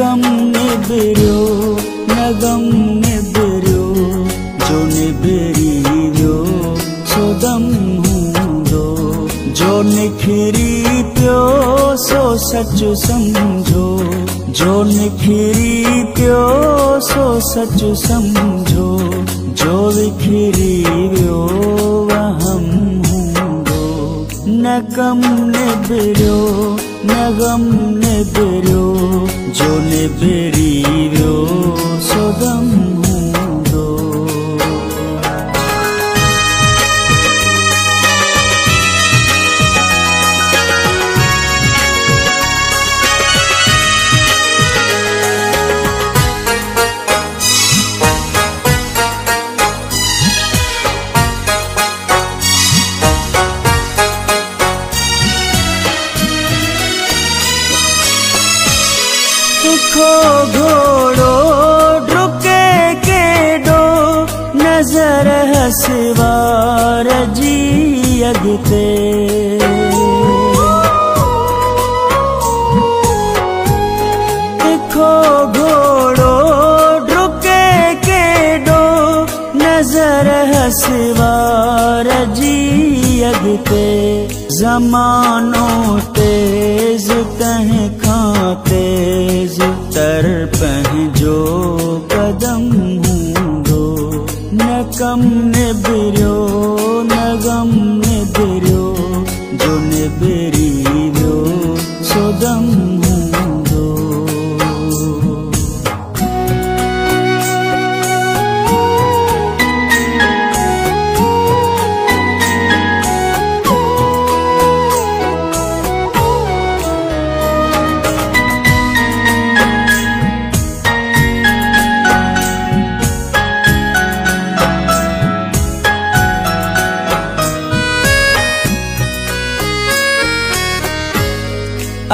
ನಗಂ ನೆಬೆರೋ ನಗಂ ನೆಬೆರೋ ಜೋ ನೆಬೆರಿಯೋ ಸೋದಂ ಹೂಂದೋ ಜೋ ನಿಖರಿ ಪ್ಯೋ सो सच समझो। जो निखरी प्यो, सो सच समझो। जो विखरी व्यो वहम हूँगो न गम न बिरो निबिरी वियो तिखो घोड़ो डुके केॾो नज़र हसवार जी अॻिते तिखो घोड़ो डुके केॾो नज़र हसवार जी अॻिते ज़मानो तेज़ तंहिं खां न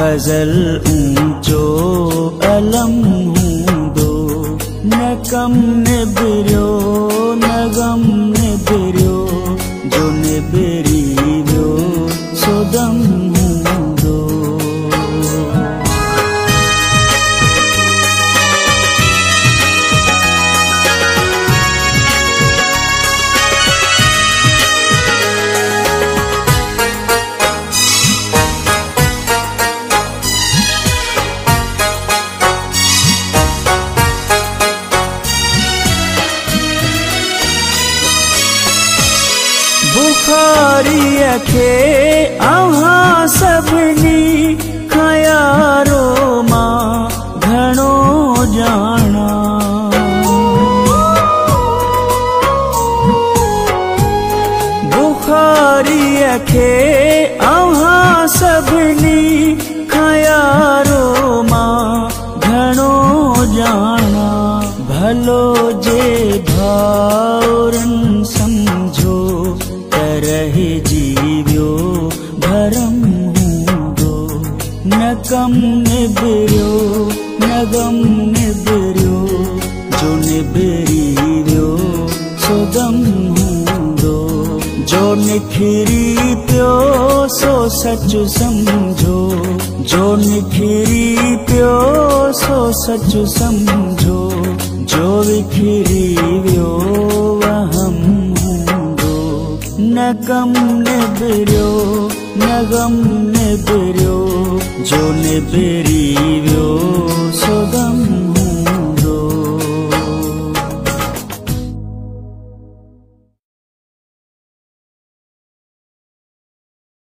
गज़ल ऊंचो अलम हूंदो न कम अव्हां सभिनी खयारो मां घणो ॼाणा बुखारीअ खे अव्हां सभिनी खयारो मां घणो ॼाणा भलो जे भाउरनि न न गम निबिरियो जो निबिरी वियो सो गम हूंदो। जो निखिरी पियो, सो सचु सम्झो। जो निखिरी पियो, सो सचु सम्झो। जो विखिरी वियो वहम हूंदो। न कम निबिरियो न गम जो निबिरी वियो सो गम